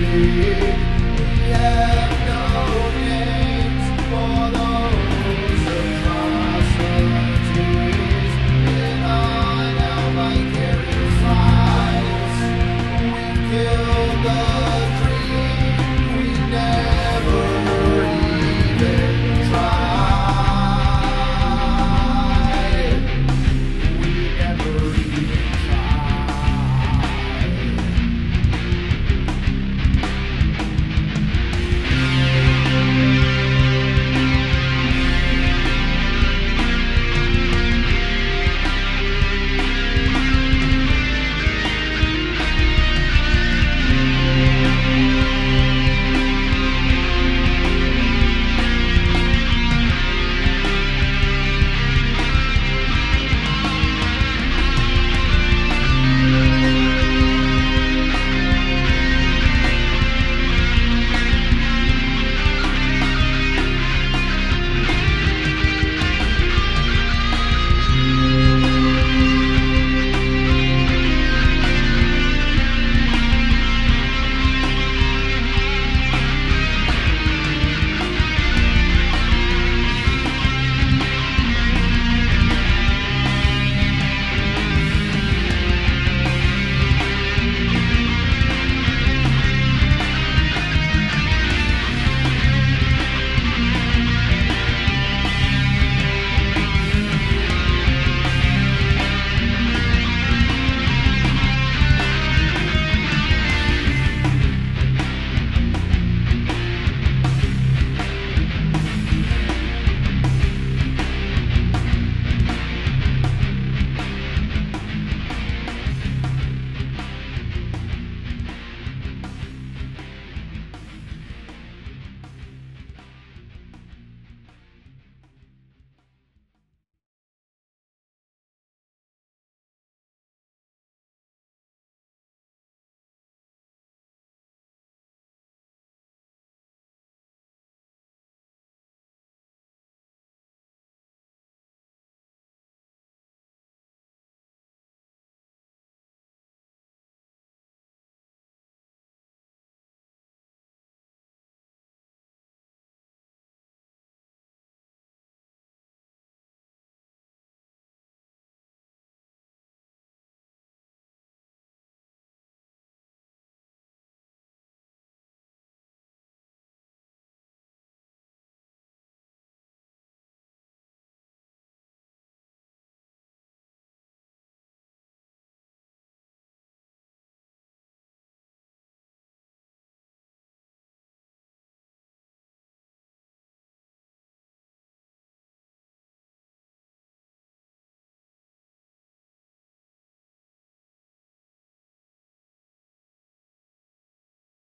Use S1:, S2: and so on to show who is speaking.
S1: sleep. Yeah.